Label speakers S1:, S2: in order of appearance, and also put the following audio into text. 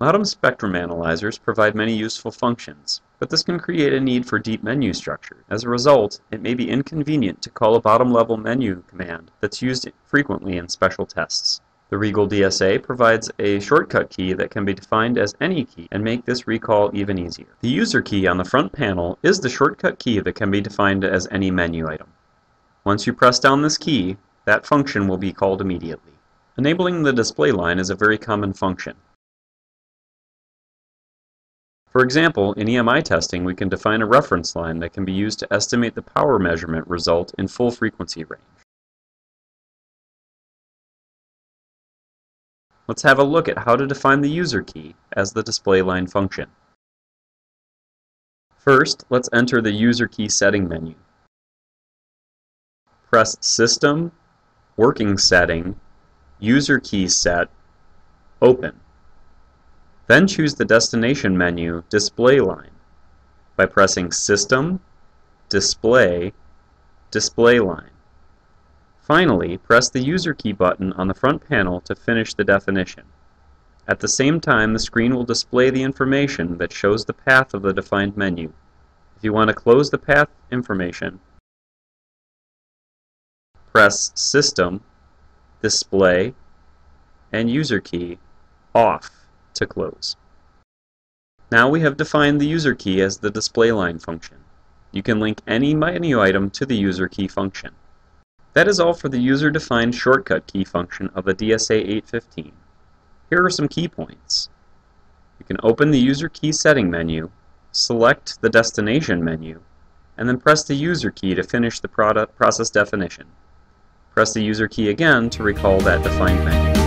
S1: Modem spectrum analyzers provide many useful functions, but this can create a need for deep menu structure. As a result, it may be inconvenient to call a bottom-level menu command that's used frequently in special tests. The Rigol DSA provides a shortcut key that can be defined as any key and make this recall even easier. The user key on the front panel is the shortcut key that can be defined as any menu item. Once you press down this key, that function will be called immediately. Enabling the display line is a very common function. For example, in EMI testing, we can define a reference line that can be used to estimate the power measurement result in full frequency range. Let's have a look at how to define the user key as the display line function. First, let's enter the user key setting menu. Press System, Working Setting, User Key Set, Open. Then choose the destination menu Display Line by pressing System, Display, Display Line. Finally, press the User Key button on the front panel to finish the definition. At the same time, the screen will display the information that shows the path of the defined menu. If you want to close the path information, press System, Display, and User Key off to close. Now we have defined the user key as the display line function. You can link any menu item to the user key function. That is all for the user-defined shortcut key function of the DSA 815. Here are some key points. You can open the user key setting menu, select the destination menu, and then press the user key to finish the process definition. Press the user key again to recall that defined menu.